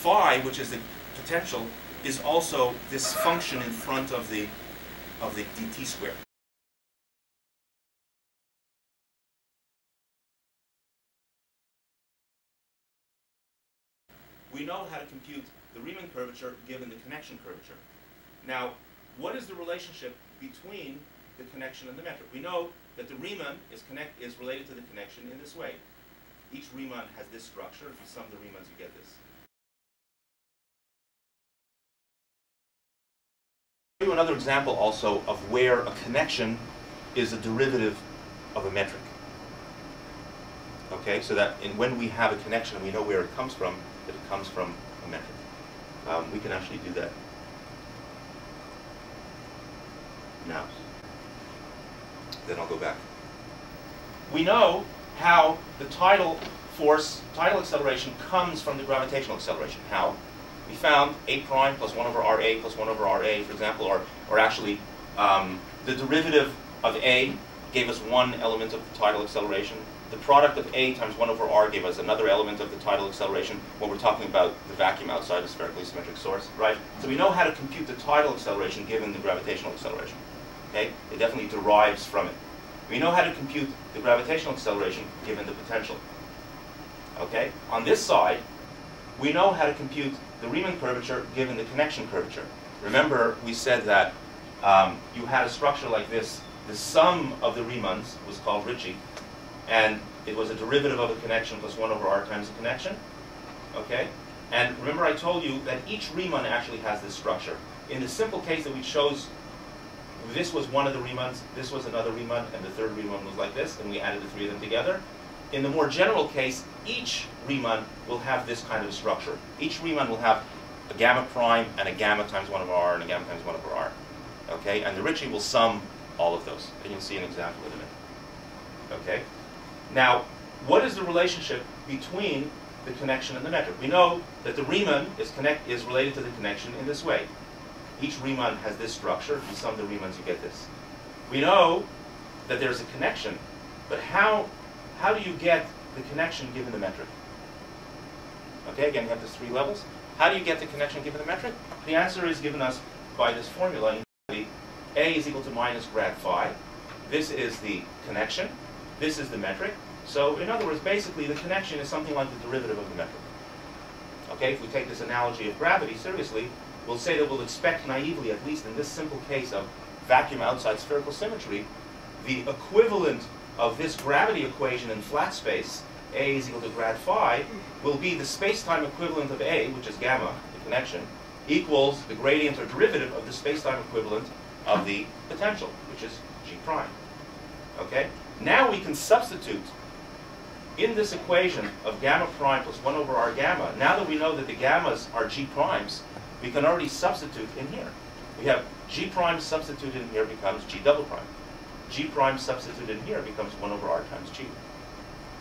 phi, which is the potential, is also this function in front of the of the dt squared. We know how to compute the Riemann curvature given the connection curvature. Now, what is the relationship between the connection and the metric? We know that the Riemann is, connect, is related to the connection in this way. Each Riemann has this structure. If you sum the Riemanns, you get this. I'll you another example also of where a connection is a derivative of a metric. Okay, so that in, when we have a connection and we know where it comes from, that it comes from a metric. Um, we can actually do that now. Then I'll go back. We know how the tidal force, tidal acceleration comes from the gravitational acceleration. How? We found a prime plus 1 over RA plus 1 over RA, for example, or, or actually um, the derivative of A gave us one element of the tidal acceleration. The product of A times 1 over R gave us another element of the tidal acceleration when we're talking about the vacuum outside a spherically symmetric source, right? So we know how to compute the tidal acceleration given the gravitational acceleration. Okay? It definitely derives from it. We know how to compute the gravitational acceleration given the potential. Okay? On this side, we know how to compute the Riemann curvature given the connection curvature. Remember, we said that um, you had a structure like this. The sum of the Riemanns was called Ricci, and it was a derivative of a connection plus 1 over r times the connection. Okay? And remember I told you that each Riemann actually has this structure. In the simple case that we chose this was one of the Riemanns, this was another Riemann, and the third Riemann was like this, and we added the three of them together. In the more general case, each Riemann will have this kind of structure. Each Riemann will have a gamma prime and a gamma times 1 over r and a gamma times 1 over r. Okay, and the Ricci will sum all of those. And you'll see an example in a minute. Okay? Now, what is the relationship between the connection and the metric? We know that the Riemann is, connect, is related to the connection in this way. Each Riemann has this structure. If you sum the Riemanns, you get this. We know that there's a connection, but how, how do you get the connection given the metric? Okay, again, you have these three levels. How do you get the connection given the metric? The answer is given us by this formula. A is equal to minus grad phi. This is the connection. This is the metric. So in other words, basically the connection is something like the derivative of the metric. Okay, if we take this analogy of gravity seriously, we'll say that we'll expect naively, at least in this simple case of vacuum outside spherical symmetry, the equivalent of this gravity equation in flat space, A is equal to grad phi, will be the space-time equivalent of A, which is gamma, the connection, equals the gradient or derivative of the space-time equivalent of the potential, which is G prime. Okay? Now we can substitute in this equation of gamma prime plus 1 over r gamma, now that we know that the gammas are G primes, we can already substitute in here. We have G prime substituted in here becomes G double prime. G prime substituted here becomes 1 over r times G.